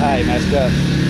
high, messed up.